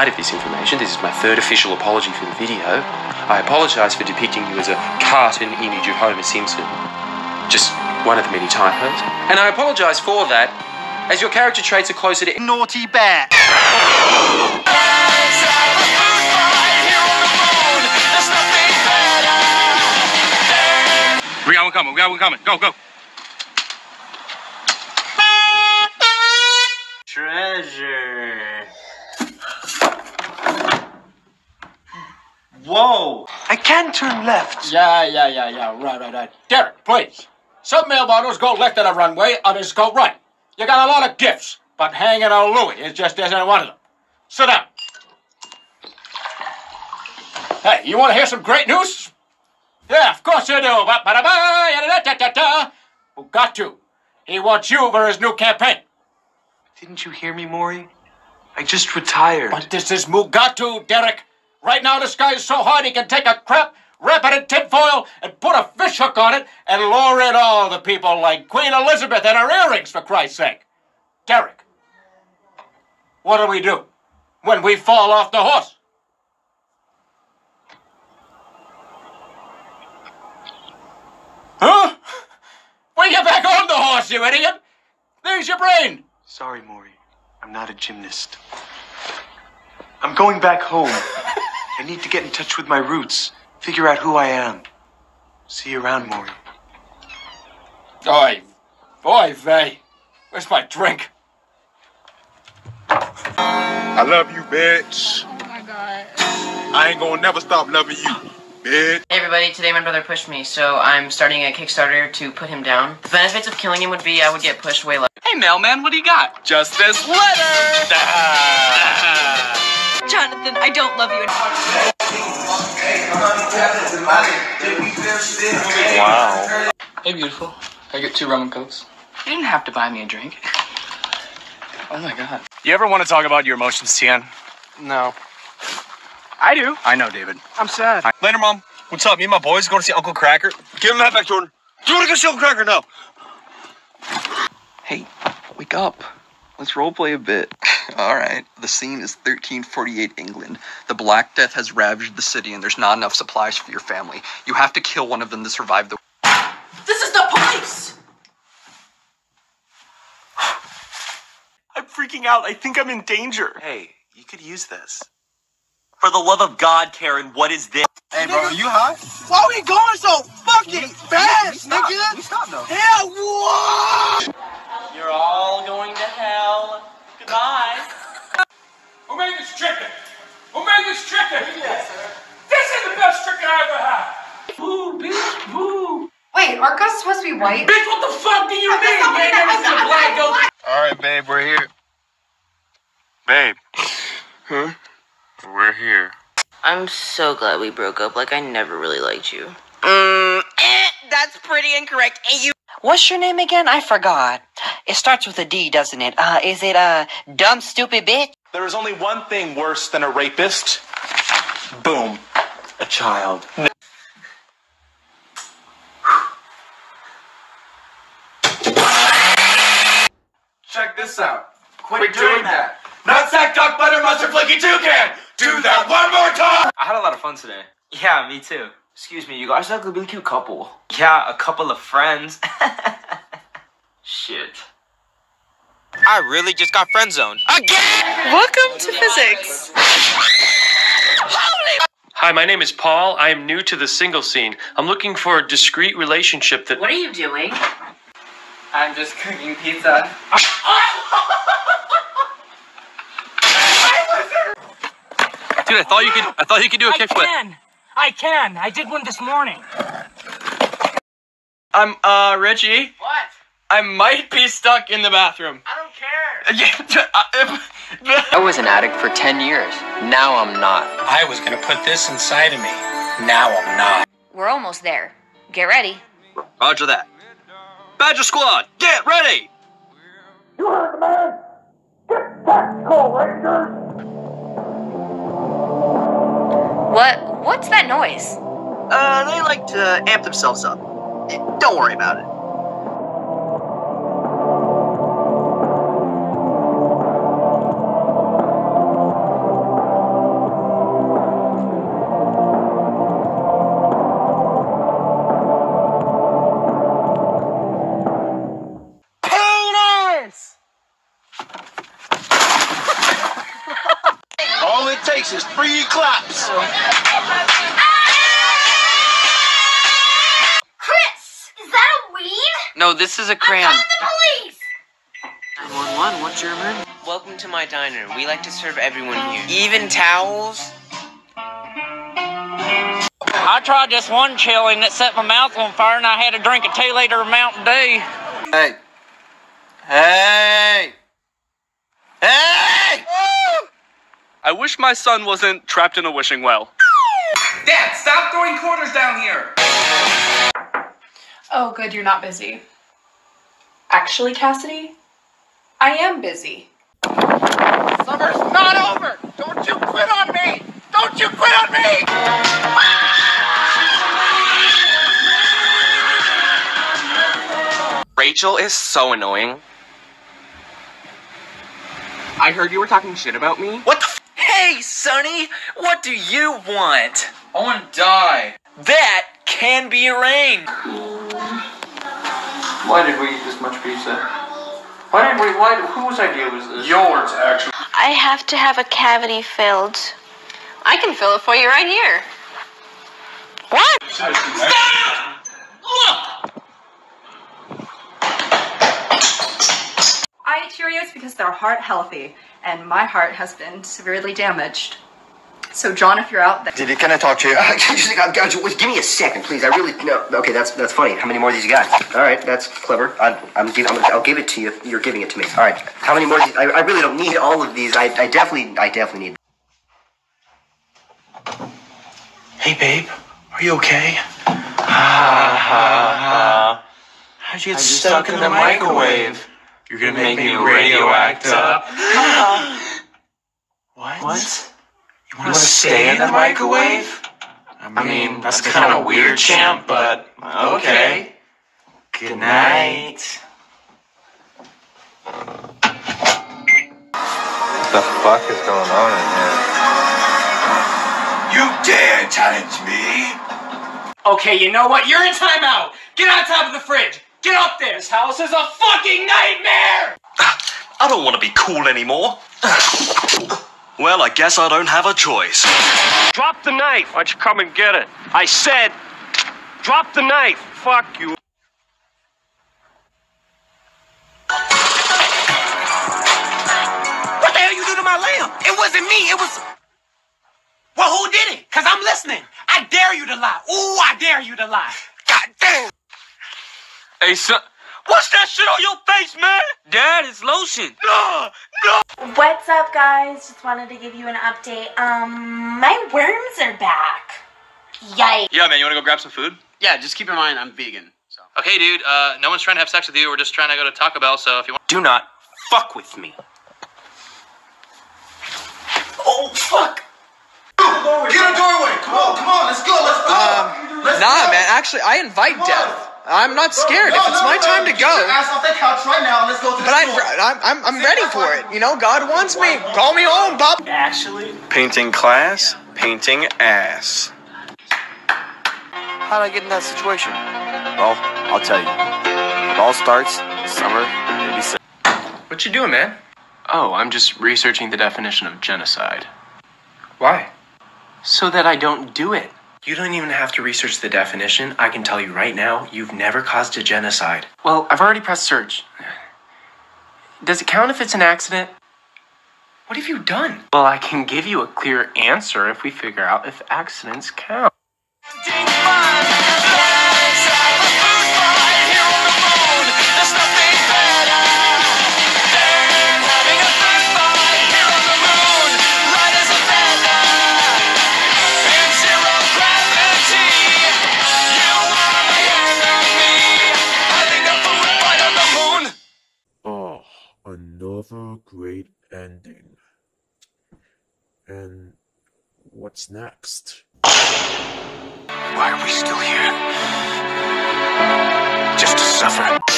have this information. This is my third official apology for the video. I apologise for depicting you as a cartoon image of Homer Simpson. Just one of the many typos. And I apologise for that, as your character traits are closer to Naughty bear. We got one coming. We got one coming. Go, go. Whoa! I can't turn left. Yeah, yeah, yeah, yeah. Right, right, right. Derek, please. Some male models go left on a runway, others go right. You got a lot of gifts, but hanging a Louis is just isn't one of them. Sit down. Hey, you want to hear some great news? Yeah, of course you do. Well, got to. He wants you for his new campaign. Didn't you hear me, Maury? I just retired. But this is Mugatu, Derek. Right now, this guy is so hard he can take a crap, wrap it in tinfoil, and put a fish hook on it, and lure in all the people like Queen Elizabeth and her earrings, for Christ's sake. Derek, what do we do when we fall off the horse? Huh? Well, get back on the horse, you idiot! There's your brain. Sorry, Maury. I'm not a gymnast. I'm going back home. I need to get in touch with my roots, figure out who I am. See you around, Maury. Oi, boy, Vay. Where's my drink? I love you, bitch. Oh my god. I ain't gonna never stop loving you, bitch. Hey everybody, today my brother pushed me, so I'm starting a Kickstarter to put him down. The benefits of killing him would be I would get pushed way less. Hey mailman, what do you got? Just this letter! Jonathan, I don't love you Wow. Hey, beautiful. I get two rum and cokes? You didn't have to buy me a drink. Oh my god. You ever want to talk about your emotions, Tian? No. I do. I know, David. I'm sad. I Later, Mom. What's up? Me and my boys going to see Uncle Kracker. Give him that back, Jordan. Do you want to go see Uncle Kracker now? Hey, wake up. Let's roleplay a bit. All right. The scene is 1348 England. The Black Death has ravaged the city, and there's not enough supplies for your family. You have to kill one of them to survive the. This is the police! I'm freaking out. I think I'm in danger. Hey, you could use this. For the love of God, Karen, what is this? Hey, bro, are you high? Why are we going so fucking fast, babe, we're here. Babe. Huh? We're here. I'm so glad we broke up. Like, I never really liked you. Mm, eh, that's pretty incorrect. And you. What's your name again? I forgot. It starts with a D, doesn't it? Uh, is it uh, dumb, stupid bitch? There is only one thing worse than a rapist. Boom. A child. Check this out. Quit, doing that. Nutsack, duck, butter, mustard, flaky toucan. Do that one more time. I had a lot of fun today. Yeah, me too. Excuse me, you guys are like a really cute couple. Yeah, a couple of friends. Shit. I really just got friend zoned. Again! Welcome to physics. Hi, my name is Paul. I am new to the single scene. I'm looking for a discreet relationship that. What are you doing? I'm just cooking pizza. Oh! Dude, I thought you could. I thought you could do a kickflip. I can. I can. I did one this morning. I'm uh Richie. What? I might be stuck in the bathroom. I don't care. I was an addict for 10 years. Now I'm not. I was gonna put this inside of me. Now I'm not. We're almost there. Get ready. Roger that. Badger Squad, get ready. What? What's that noise? Uh, they like to amp themselves up. Don't worry about it. All it takes is three. No, this is a crayon. The police! 911, what's your emergency? Welcome to my diner. We like to serve everyone here. Even towels? I tried this one chili and it set my mouth on fire and I had to drink a two liter of Mountain Dew. Hey. Hey. Hey! I wish my son wasn't trapped in a wishing well. Dad, stop throwing quarters down here. Oh, good, you're not busy. Actually, Cassidy, I am busy. Summer's not over. Don't you quit on me. Don't you quit on me. Rachel is so annoying. I heard you were talking shit about me. What the f- Hey, Sonny! What do you want? I want to die. That can be arranged. Why did we eat this much pizza? Why did we? Why? Whose idea was this? Yours, actually. I have to have a cavity filled. I can fill it for you right here. What? Stop! I eat Cheerios because they're heart healthy, and my heart has been severely damaged. So, John, if you're out there. Did it, can I talk to you? Just, uh, give me a second, please. I really no. Okay, that's that's funny. How many more of these you got? All right, that's clever. I, I'm, give, I'm I'll give it to you. If you're giving it to me. All right. How many more? of these- I, I really don't need all of these. I, I definitely I definitely need. Hey, babe, are you okay? How'd you get stuck, in the microwave? You're gonna make, me radioact up. what? What? You wanna stay in the microwave? I mean, that's kind of weird, champ, but okay. Good night. What the fuck is going on in here? You dare challenge me? Okay, you know what? You're in timeout. Get on top of the fridge. Get up there. This house is a fucking nightmare. I don't want to be cool anymore. Well, I guess I don't have a choice. Drop the knife. Why don't you come and get it? I said, drop the knife. Fuck you. What the hell you do to my lamb? It wasn't me. It was. Well, who did it? Cause I'm listening. I dare you to lie. Ooh, I dare you to lie. God damn. Hey, son. What's that shit on your face, man? Dad, it's lotion. No, no. What's up, guys? Just wanted to give you an update. Um, my worms are back. Yikes. Yeah, man, you wanna go grab some food? Yeah, just keep in mind I'm vegan. So. Okay, dude, uh, no one's trying to have sex with you. We're just trying to go to Taco Bell, so if you want. Do not fuck with me. Oh, fuck. Get a doorway. Come on, come on. Let's go. Let's go. Um, Let's nah, go. man, actually, I invite death. I'm not scared. No, if it's no, my no, time to Get go. your ass off that couch right now. and Let's go to the But I'm. I'm, I'm, I'm ready for it. You know, God wants me. Call me home, Pop. Actually, Painting class, painting ass. How'd I get in that situation? Well, I'll tell you. It all starts summer '87. What you doing, man? Oh, I'm just researching the definition of genocide. Why? So that I don't do it. You don't even have to research the definition. I can tell you right now, you've never caused a genocide. Well, I've already pressed search. Does it count if it's an accident? What have you done? Well, I can give you a clear answer if we figure out if accidents count. Another great ending. And what's next? Why are we still here? Just to suffer.